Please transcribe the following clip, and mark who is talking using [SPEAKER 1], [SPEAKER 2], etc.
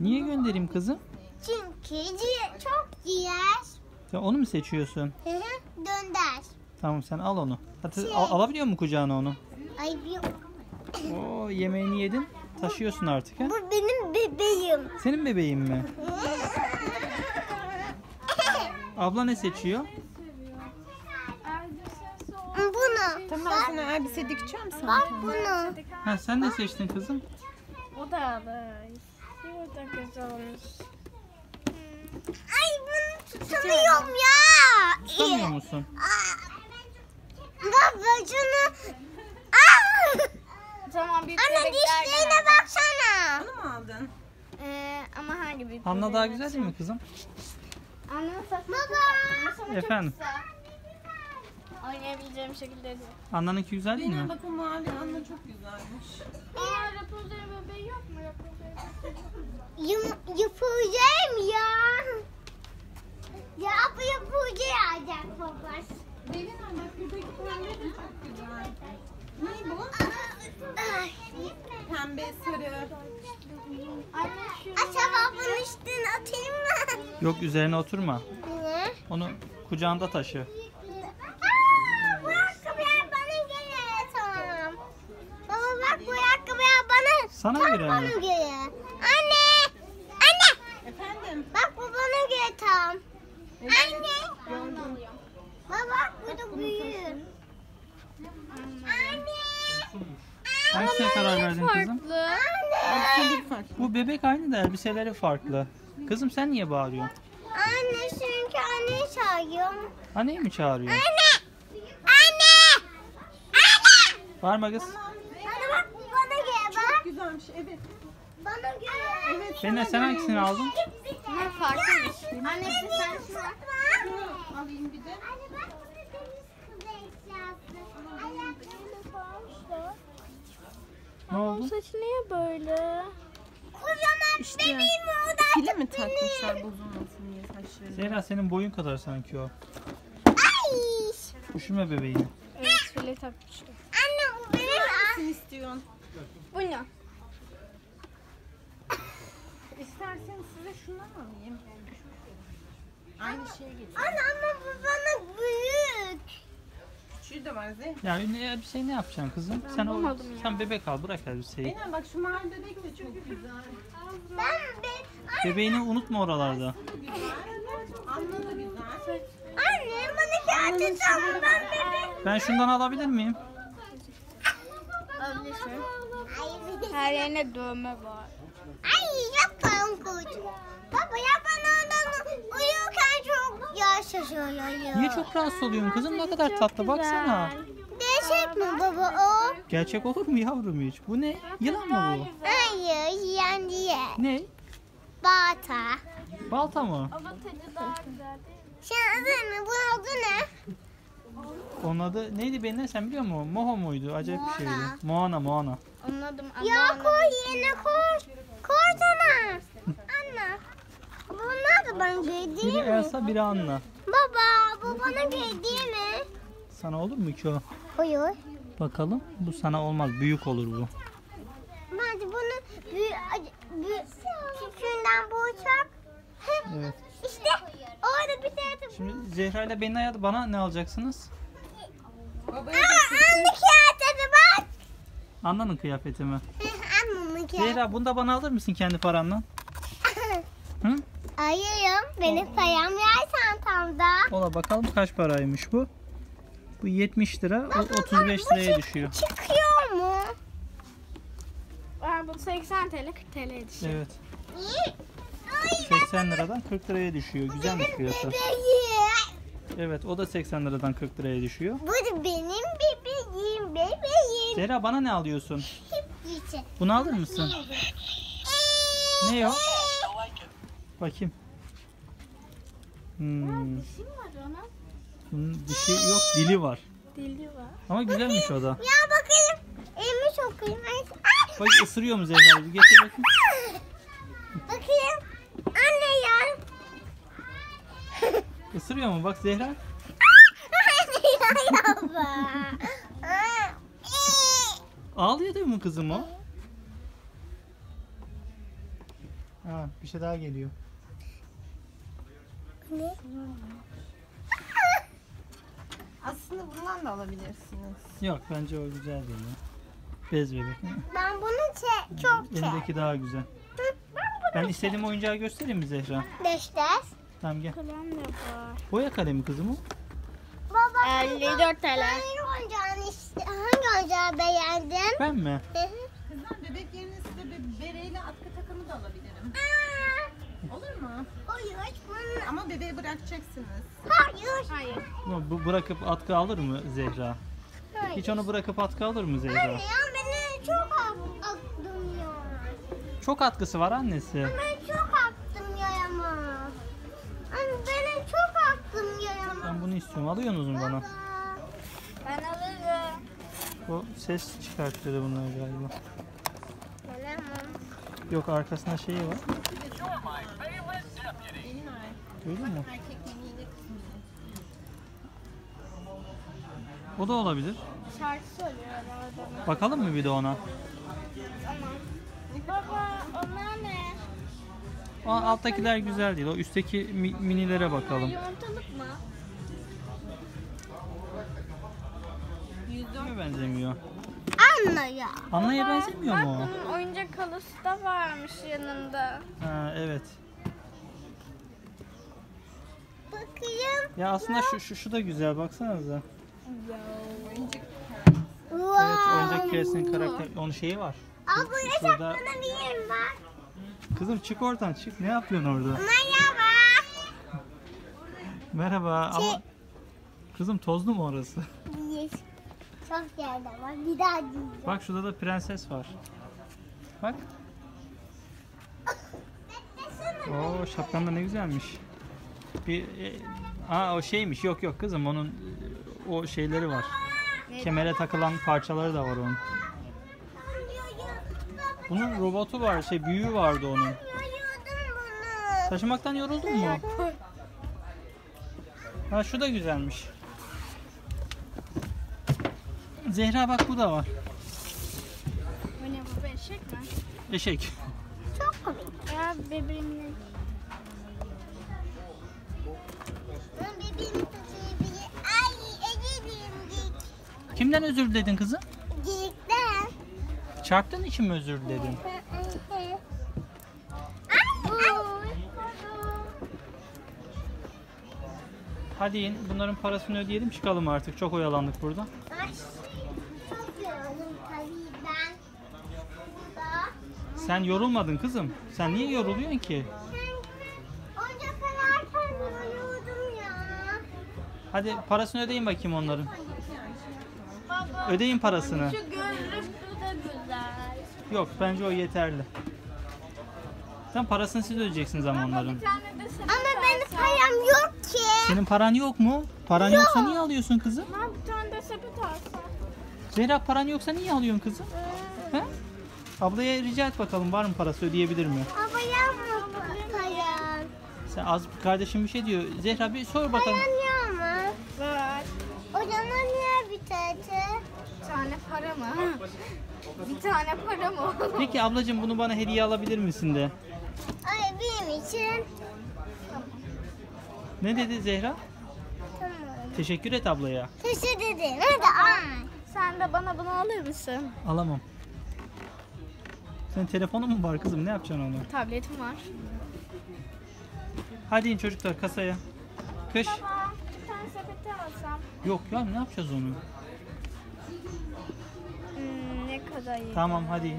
[SPEAKER 1] Niye göndereyim kızım?
[SPEAKER 2] Çünkü çok ciğer.
[SPEAKER 1] Sen onu mu seçiyorsun?
[SPEAKER 2] Hı hı, Dönder.
[SPEAKER 1] Tamam sen al onu. Hadi
[SPEAKER 2] Şey.
[SPEAKER 1] al- alabiliyor mu kucağına onu?
[SPEAKER 2] Ay bir...
[SPEAKER 1] Oo yemeğini yedin. Taşıyorsun artık ha.
[SPEAKER 2] Bu benim bebeğim.
[SPEAKER 1] Senin bebeğin mi? Abla ne seçiyor?
[SPEAKER 2] Bunu.
[SPEAKER 3] Tamam
[SPEAKER 2] Bak,
[SPEAKER 3] sana elbise dikeceğim sana.
[SPEAKER 2] bak bunu.
[SPEAKER 1] Ha sen ne seçtin kızım?
[SPEAKER 4] O da da. Da güzel olmuş.
[SPEAKER 2] Ay bunu tutamıyorum ya.
[SPEAKER 1] Tutamıyor musun?
[SPEAKER 2] Baba şunu. Aa!
[SPEAKER 4] Tamam bir
[SPEAKER 2] Anne dişlerine
[SPEAKER 4] geldi.
[SPEAKER 2] baksana.
[SPEAKER 3] Bunu mu aldın?
[SPEAKER 4] Ee, ama hangi bir
[SPEAKER 1] Anla daha güzel değil mi kızım?
[SPEAKER 4] Annenin saçı
[SPEAKER 2] Baba.
[SPEAKER 1] Efendim?
[SPEAKER 4] Oynayabileceğim şekilde değil.
[SPEAKER 1] Anna'nınki güzel değil
[SPEAKER 3] Benim
[SPEAKER 1] mi?
[SPEAKER 3] bak o mavi anne çok güzelmiş.
[SPEAKER 4] Aa Rapunzel'in bebeği yok mu Rapunzel'in?
[SPEAKER 2] Yum, yapacağım ya. Ya bu yapacağım alacak baba.
[SPEAKER 3] Benim bak buradaki pembe de çok güzel. Ne bu?
[SPEAKER 2] Ay.
[SPEAKER 3] Pembe sarı.
[SPEAKER 2] Acaba bunun üstüne atayım mı?
[SPEAKER 1] Yok üzerine oturma. Onu kucağında taşı.
[SPEAKER 2] Aa, bu ayakkabılar bana göre tamam. Baba bak bu ayakkabılar bana
[SPEAKER 1] Sana
[SPEAKER 2] tam
[SPEAKER 1] göre
[SPEAKER 2] bana
[SPEAKER 1] mi?
[SPEAKER 2] göre. Anne! Anne!
[SPEAKER 3] Efendim?
[SPEAKER 2] Bak bu bana göre tam. Anne! Baba bak bu da büyük. Anne!
[SPEAKER 1] Hangisine karar verdin kızım?
[SPEAKER 4] Farklı.
[SPEAKER 3] Elbise farklı.
[SPEAKER 1] Bu bebek aynı da elbiseleri farklı. Kızım sen niye bağırıyorsun?
[SPEAKER 2] Anne çünkü anneyi çağırıyorum.
[SPEAKER 1] Anneyi mi çağırıyor?
[SPEAKER 2] Anne! Anne! Anne!
[SPEAKER 1] Bağırma kız.
[SPEAKER 2] Bana bak bu bana göre
[SPEAKER 3] Güzelmiş evet.
[SPEAKER 2] Bana göre.
[SPEAKER 3] Evet.
[SPEAKER 1] Benimle sen hangisini aldın?
[SPEAKER 4] Ne farklıymış.
[SPEAKER 2] Anne sen şu
[SPEAKER 3] Şunu alayım bir de.
[SPEAKER 2] Anne bak bu da deniz kızı. Ayaklarını.
[SPEAKER 1] Ne oldu?
[SPEAKER 4] Saçı niye böyle?
[SPEAKER 2] Kocaman
[SPEAKER 3] İşte
[SPEAKER 2] bebeğim orada.
[SPEAKER 3] File mi takmışlar bozulmasın diye saçlarını?
[SPEAKER 1] Zehra senin boyun kadar sanki o.
[SPEAKER 2] Ay.
[SPEAKER 1] Üşüme bebeğini.
[SPEAKER 4] Evet file takmışlar.
[SPEAKER 2] Anne bu benim.
[SPEAKER 3] Hangisini istiyorsun?
[SPEAKER 4] Bu ne?
[SPEAKER 3] İsterseniz size şundan alayım. Aynı şeye geçiyor.
[SPEAKER 2] Anne ama bu bana büyük.
[SPEAKER 3] Küçüğü de var.
[SPEAKER 1] Ya ne elbiseyi ne yapacaksın kızım? sen o,
[SPEAKER 4] bulmadım ya.
[SPEAKER 1] sen bebek al bırak elbiseyi.
[SPEAKER 3] Benim bak şu mavi bebek de çok güzel.
[SPEAKER 2] Ben be
[SPEAKER 1] Bebeğini unutma oralarda.
[SPEAKER 3] Da güzel.
[SPEAKER 2] Anne bana kağıt atsana ben bebek.
[SPEAKER 1] Ben şundan alabilir miyim?
[SPEAKER 4] Her yerine dövme var.
[SPEAKER 2] Ay yapalım koç. Baba ya ben oradan uyurken çok yaşasıyor.
[SPEAKER 1] Niye çok rahatsız oluyorsun kızım? Ne kadar tatlı baksana.
[SPEAKER 2] Değişik mi baba o?
[SPEAKER 1] Gerçek olur mu yavrum hiç? Bu ne? Yılan mı bu?
[SPEAKER 2] Hayır yiyen diye.
[SPEAKER 1] Ne?
[SPEAKER 2] Bata.
[SPEAKER 1] Balta mı?
[SPEAKER 4] Ama tadı daha güzel değil mi?
[SPEAKER 2] Sen adı ne? Bunun adı ne?
[SPEAKER 1] Onun adı neydi benim sen biliyor musun? Moho muydu? Acayip bir şeydi. Moana Moana.
[SPEAKER 4] Anladım.
[SPEAKER 2] Ya koy yerine koy. Sana. Anne. Bunlar da bana göre değil
[SPEAKER 1] Biri
[SPEAKER 2] mi?
[SPEAKER 1] Elsa biri Anna.
[SPEAKER 2] Baba bu bana göre değil mi?
[SPEAKER 1] Sana olur mu ki o?
[SPEAKER 2] Hayır.
[SPEAKER 1] Bakalım. Bu sana olmaz. Büyük olur bu.
[SPEAKER 2] Bence bunu büyük, büyük küçüğünden bu uçak.
[SPEAKER 1] Evet.
[SPEAKER 2] İşte orada bir tane
[SPEAKER 1] Şimdi Zehra ile hayatı bana ne alacaksınız?
[SPEAKER 2] Aa, anne kağıtları bak.
[SPEAKER 1] Anna'nın kıyafeti mi?
[SPEAKER 2] Annemin kağıtı.
[SPEAKER 1] Zehra bunu da bana alır mısın kendi paranla? Hı?
[SPEAKER 2] Ayıyım. Benim payam yer çantamda.
[SPEAKER 1] Ola bakalım kaç paraymış bu? Bu 70 lira, o 35 liraya düşüyor.
[SPEAKER 2] Çıkıyor mu?
[SPEAKER 4] Aa, bu 80 TL 40 TL düşüyor.
[SPEAKER 1] Evet.
[SPEAKER 2] Ay,
[SPEAKER 1] 80 liradan 40 liraya düşüyor. Güzelmiş fiyatı.
[SPEAKER 2] bebeğim.
[SPEAKER 1] Evet o da 80 liradan 40 liraya düşüyor.
[SPEAKER 2] Bu da benim bebeğim, bebeğim.
[SPEAKER 1] Zehra bana ne alıyorsun? Bunu alır mısın? Ne o? Bakayım. Hmm.
[SPEAKER 4] Dişi mi var ona?
[SPEAKER 1] Bunun dişi yok, dili var.
[SPEAKER 4] Dili var.
[SPEAKER 1] Ama güzelmiş o da.
[SPEAKER 2] Ya bakayım. Elimi sokayım. Ay, ay.
[SPEAKER 1] Bak ısırıyor mu Zehra? Bir getir bakayım.
[SPEAKER 2] Bakayım. Anne ya.
[SPEAKER 1] Isırıyor mu? Bak Zehra.
[SPEAKER 2] Anne ya. Aa, ee.
[SPEAKER 1] Ağlıyor değil mi kızım o? Ha, bir şey daha geliyor.
[SPEAKER 2] Ne?
[SPEAKER 3] Aslında bundan da alabilirsiniz.
[SPEAKER 1] Yok bence o güzel değil ya. Bez bebek.
[SPEAKER 2] Ben bunu çe çok çek.
[SPEAKER 1] Elindeki daha güzel. Ben istediğim oyuncağı göstereyim mi Zehra?
[SPEAKER 2] Deştes.
[SPEAKER 1] Tamam gel.
[SPEAKER 4] Kalem de var.
[SPEAKER 1] Boya kalemi kızım o.
[SPEAKER 2] Baba
[SPEAKER 4] 54 TL.
[SPEAKER 2] hangi oyuncağını işte hangi oyuncağı beğendin?
[SPEAKER 1] Ben mi?
[SPEAKER 2] Hı hı.
[SPEAKER 3] Kızlar bebek yerine size bir bereyle atkı takımı da alabilirim. Olur mu?
[SPEAKER 2] Hayır, bunu...
[SPEAKER 3] Ama bebeği bırakacaksınız.
[SPEAKER 2] Hayır.
[SPEAKER 4] Hayır.
[SPEAKER 1] Ama Bu bırakıp atkı alır mı Zehra?
[SPEAKER 2] Hayır.
[SPEAKER 1] Hiç onu bırakıp atkı alır mı
[SPEAKER 2] Anne
[SPEAKER 1] Zehra?
[SPEAKER 2] ya beni çok ak- aktım ya.
[SPEAKER 1] Çok atkısı var annesi.
[SPEAKER 2] Ben çok aktım yayama. Anne benim çok aktım yayama.
[SPEAKER 1] Ben bunu istiyorum. Alıyorsunuz mu bana?
[SPEAKER 4] Ben alırım.
[SPEAKER 1] O ses çıkartıyor bunlar galiba. Yok arkasında şeyi var.
[SPEAKER 3] Kız mini.
[SPEAKER 1] O da olabilir.
[SPEAKER 4] Şarkı söylüyor orada.
[SPEAKER 1] Bakalım mı bir de ona?
[SPEAKER 4] Baba onlar ne?
[SPEAKER 1] O alttakiler güzel değil. O üstteki mi- minilere bakalım.
[SPEAKER 4] Yumurtalık mı?
[SPEAKER 1] Kime benzemiyor?
[SPEAKER 2] Anne ya.
[SPEAKER 1] Anla'ya benzemiyor
[SPEAKER 4] Bak
[SPEAKER 1] mu? o?
[SPEAKER 4] bunun oyuncak halısı da varmış yanında.
[SPEAKER 1] Ha, evet.
[SPEAKER 2] Bakayım.
[SPEAKER 1] Ya aslında şu, şu, şu da güzel baksanıza.
[SPEAKER 3] Oyuncak
[SPEAKER 2] Wow.
[SPEAKER 1] Evet oyuncak keresinin karakter onun şeyi var.
[SPEAKER 2] Aa buraya
[SPEAKER 1] Şurada-
[SPEAKER 2] saklanabilirim bak.
[SPEAKER 1] Kızım çık oradan çık. Ne yapıyorsun orada?
[SPEAKER 2] Merhaba.
[SPEAKER 1] Merhaba ama Kızım tozlu mu orası?
[SPEAKER 2] Çok yerde var. Bir daha diyeceğim.
[SPEAKER 1] Bak şurada da prenses var. Bak. Oo şapkan da ne güzelmiş. Bir e, Aa o şeymiş. Yok yok kızım onun o şeyleri var. Kemere takılan parçaları da var onun. Bunun robotu var, şey büyüğü vardı onun. Taşımaktan yoruldun mu? Ha şu da güzelmiş. Zehra bak bu da var.
[SPEAKER 4] Bu ne bu eşek mi?
[SPEAKER 1] Eşek.
[SPEAKER 2] Çok komik.
[SPEAKER 4] Ya
[SPEAKER 2] git.
[SPEAKER 1] Kimden özür diledin kızım?
[SPEAKER 2] Gittim.
[SPEAKER 1] Çarptığın için mi özür.
[SPEAKER 2] Ay.
[SPEAKER 1] Hadi bunların parasını ödeyelim çıkalım artık. Çok oyalandık burada.
[SPEAKER 2] Ay. Çok yoruldum tabii ben. Burada.
[SPEAKER 1] Sen yorulmadın kızım. Sen niye yoruluyorsun ki?
[SPEAKER 2] Oyuncak ararken yoruldum ya.
[SPEAKER 1] Hadi parasını ödeyin bakayım onların.
[SPEAKER 4] Baba
[SPEAKER 1] Ödeyin parasını.
[SPEAKER 4] şu gözlüklü de güzel.
[SPEAKER 1] Yok bence o yeterli. Sen parasını siz ödeyeceksiniz ama onların.
[SPEAKER 2] Ama benim param yok ki.
[SPEAKER 1] Senin paran yok mu? Paran yoksa niye alıyorsun kızım?
[SPEAKER 4] Ha bir tane de sepet alsam.
[SPEAKER 1] Zehra paran yoksa niye alıyorsun kızım? He? Ablaya rica et bakalım var mı parası ödeyebilir mi?
[SPEAKER 2] Ama yapma param.
[SPEAKER 1] Sen az kardeşim bir şey diyor. Zehra bir sor bakalım.
[SPEAKER 2] Param yok mu?
[SPEAKER 4] Var.
[SPEAKER 2] O zaman niye bir tane?
[SPEAKER 4] Bir tane para mı? bir tane para mı?
[SPEAKER 1] Peki ablacığım bunu bana hediye alabilir misin de?
[SPEAKER 2] Ay benim için.
[SPEAKER 1] Ne dedi Zehra?
[SPEAKER 2] Tamam.
[SPEAKER 1] Teşekkür et ablaya.
[SPEAKER 2] Teşekkür ederim. Hadi al.
[SPEAKER 4] Sen de bana bunu alır mısın?
[SPEAKER 1] Alamam. Senin telefonun mu var kızım? Ne yapacaksın onu?
[SPEAKER 4] Tabletim var.
[SPEAKER 1] Hadi in çocuklar kasaya. Kış.
[SPEAKER 4] Baba bir tane sepeti alsam.
[SPEAKER 1] Yok ya ne yapacağız onu?
[SPEAKER 4] Hmm, ne kadar iyi.
[SPEAKER 1] Tamam hadi in.